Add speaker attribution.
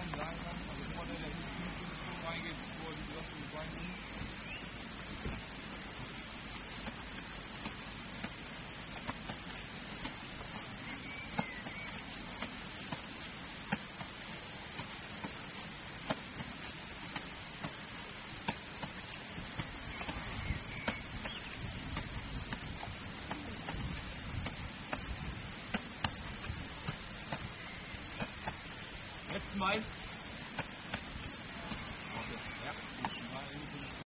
Speaker 1: nine nine nine. Mike?